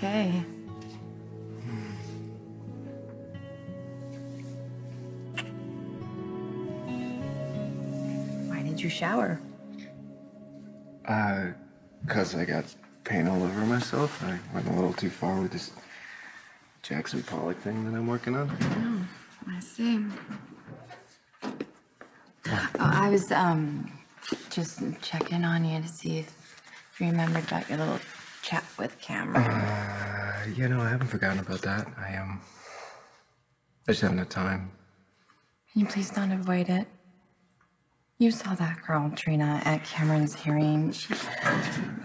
day. Why did you shower? Uh, cause I got paint all over myself. I went a little too far with this Jackson Pollock thing that I'm working on. Oh, I see. Oh, I was um just checking on you to see if you remembered about your little chat with Cameron. Uh, you know, I haven't forgotten about that. I um, I just haven't had time. Can you please not avoid it? You saw that girl, Trina, at Cameron's hearing. She,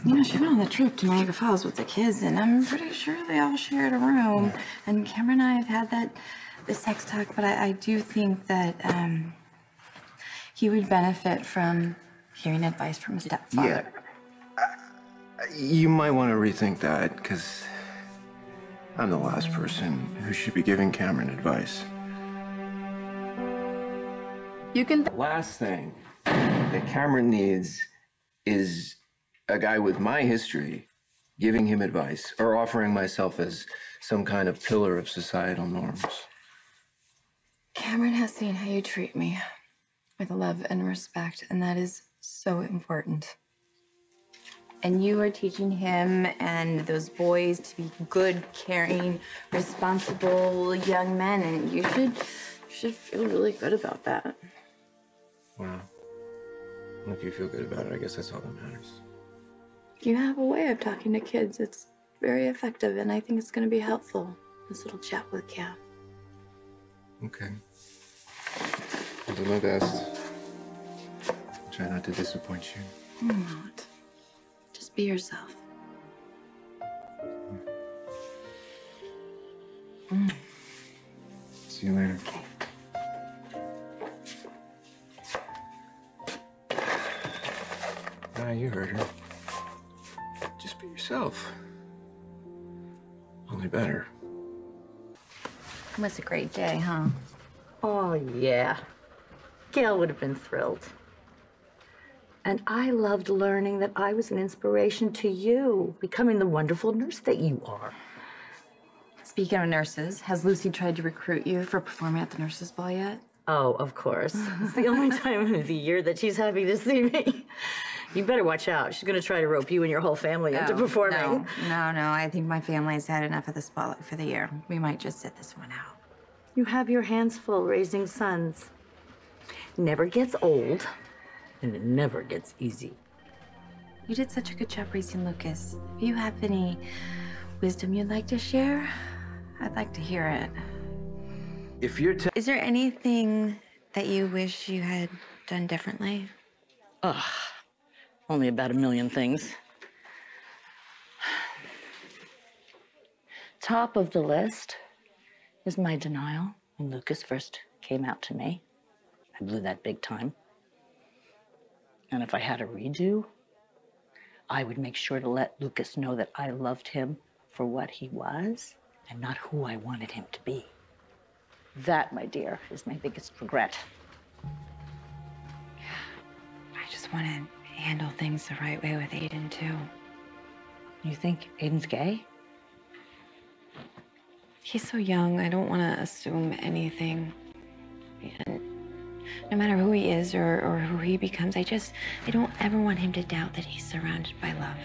you know, she went on the trip to Niagara Falls with the kids, and I'm pretty sure they all shared a room. And Cameron and I have had that, the sex talk, but I, I do think that um, he would benefit from hearing advice from a stepfather. You might want to rethink that, because I'm the last person who should be giving Cameron advice. You can. The last thing that Cameron needs is a guy with my history giving him advice or offering myself as some kind of pillar of societal norms. Cameron has seen how you treat me with love and respect, and that is so important. And you are teaching him and those boys to be good, caring, responsible young men, and you should you should feel really good about that. Well, if you feel good about it, I guess that's all that matters. You have a way of talking to kids. It's very effective, and I think it's going to be helpful. This little chat with Cam. Okay. I'll do my best. Try not to disappoint you. You're not. Just be yourself. See you later. Okay. Ah, you heard her. Just be yourself. Only better. It was a great day, huh? Oh, yeah. Gail would have been thrilled. And I loved learning that I was an inspiration to you, becoming the wonderful nurse that you are. Speaking of nurses, has Lucy tried to recruit you for performing at the nurses' ball yet? Oh, of course. It's the only time of the year that she's happy to see me. You better watch out. She's going to try to rope you and your whole family into Oh, performing. No, no, no. I think my family's had enough of the spotlight for the year. We might just sit this one out. You have your hands full raising sons. Never gets old, and it never gets easy. You did such a good job raising Lucas. If you have any wisdom you'd like to share, I'd like to hear it. If you're t- Is there anything that you wish you had done differently? Ugh, only about a million things. Top of the list is my denial when Lucas first came out to me. I blew that big time. And if I had a redo, I would make sure to let Lucas know that I loved him for what he was and not who I wanted him to be. That, my dear, is my biggest regret. I just want to handle things the right way with Aiden, too. You think Aiden's gay? He's so young, I don't want to assume anything. And no matter who he is or, or who he becomes, I just, I don't ever want him to doubt that he's surrounded by love.